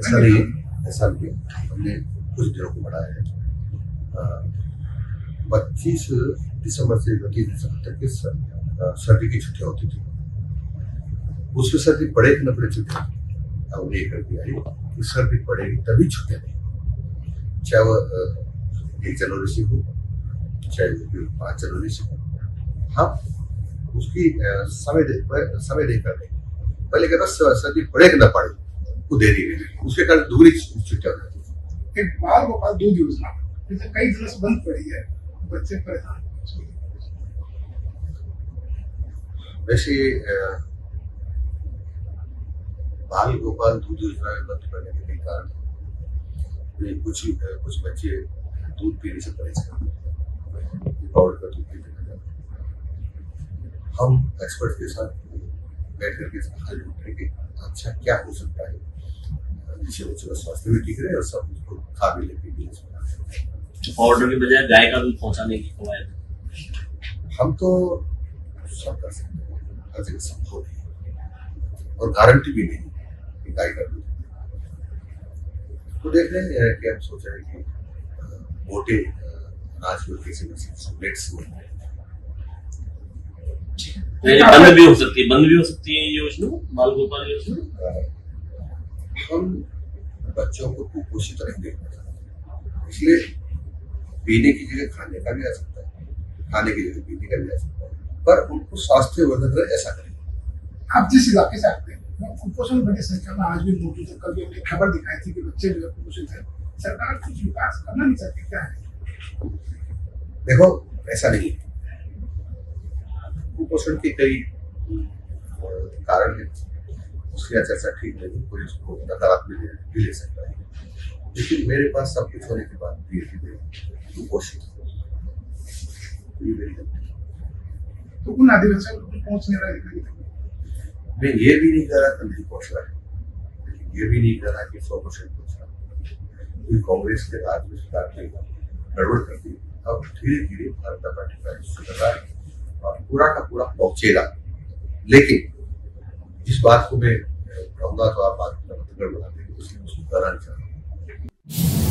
ऐसा नहीं ऐसा नहीं हमने कुछ दिनों को बढ़ाया है। पच्चीस दिसंबर से इकतीस दिसंबर तक की सर्दी की छुट्टियाँ होती थी। उसमें सर्दी पड़े कि न पड़े छुट्टियाँ? हमने ये कर दिया है कि सर्दी पड़ेगी तभी छुट्टियाँ देंगे चाहे वह एक जनवरी से हो चाहे वो पाँच जनवरी से हो। हम उसकी समय दे समय देकर देंगे पहले कहता सर्दी पड़े कि न पड़े। वो दे दी गई उसके कारण दूरी छुट्टियाँ हो जाती एक बाल गोपाल दूध योजना जैसे कई दिनों से बंद पड़ी है। बच्चे परेशान वैसे बाल गोपाल दूध योजना में बंद करने के कई कारण कुछ कुछ बच्चे दूध पीने से परेशान पाउडर का दूध पीने लगा हम एक्सपर्ट के साथ बैठ करके हल ढूंढेंगे अच्छा क्या हो सकता है? जिससे बच्चों का स्वास्थ्य भी ठीक रहे और सब उसको खा भी ले पी भी पाउडर की बजाय गाय का दूध पहुँचाने की कवायद। हम तो सब कर सकते हैं। हर जगह संभव नहीं और गारंटी भी नहीं कि गाय का दूध तो देख रहे हैं कि हम सोच रहे हैं कि मोटे अनाज को कैसे मिलेट्स बंद भी हो सकती है। बंद भी हो सकती है ये योजना? बाल गोपाल योजना? हम बच्चों को कुपोषित रहने इसलिए पीने की जगह खाने का भी आ सकता है खाने की जगह पीने का भी आ सकता है पर उनको स्वास्थ्य रहे ऐसा करें। आप जिस इलाके से आते हैं कुपोषण बड़ी संख्या में आज भी मौजूद है कल भी खबर दिखाई थी कि बच्चे जो है कुपोषित है सरकार कुछ विकास करना नहीं चाहती क्या है? देखो ऐसा नहीं कुपोषण के कई कारण है। उसकी चर्चा ठीक नहीं कोई उसको नकारात्मक भी ले सकता है। लेकिन मेरे पास सब कुछ होने के बाद भी ये मेरी गलती तो उन आदिवासियों को पहुँचने वाला मैं ये भी नहीं कह रहा कि नहीं पहुँच रहा है ये भी नहीं कह रहा कि सौ परसेंट पहुँच रहा क्योंकि कांग्रेस के राज में सरकार ने गड़बड़ कर दी अब धीरे धीरे भारतीय पार्टी का सरकार और पूरा का पूरा पहुंचेगा। लेकिन इस बात को मैं कहूँगा तो आप बात कहना नहीं चाहता